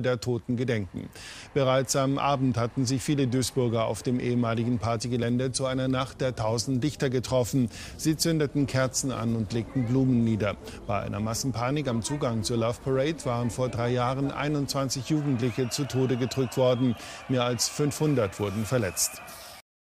der Toten gedenken. Bereits am Abend hatten sich viele Duisburger auf dem ehemaligen Partygelände zu einer Nacht der tausend Dichter getroffen. Sie zündeten Kerzen an und legten Blumen nieder. Bei einer Massenpanik am Zugang zur Love Parade waren vor drei Jahren 21 Jugendliche zu Tode gedrückt worden. Mehr als 500 wurden verletzt.